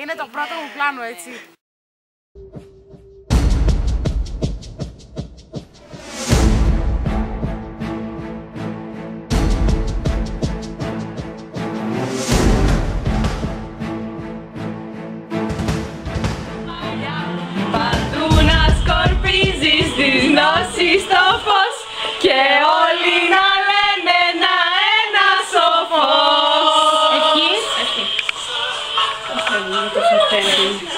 Είναι το πρώτο μου πλάνο, έτσι. Παντού να σκορπίζεις τις γνώσεις στο φως και nel frattempo